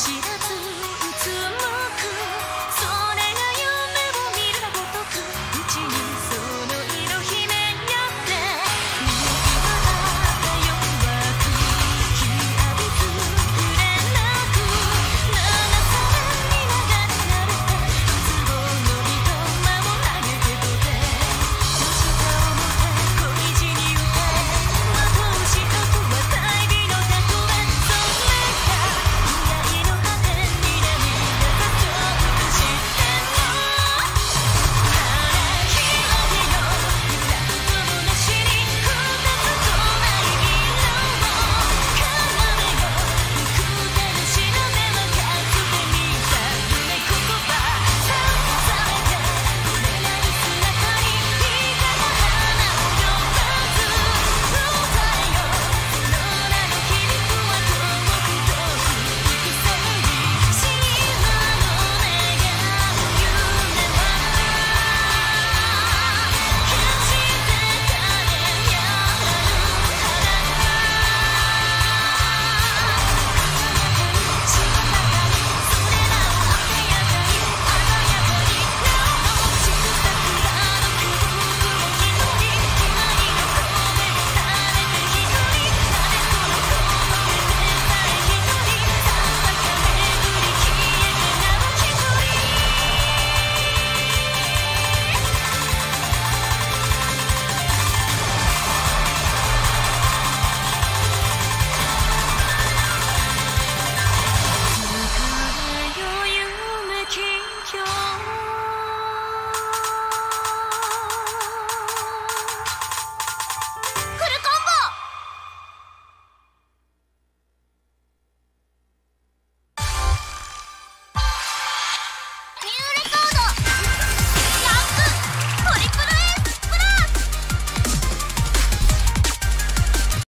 she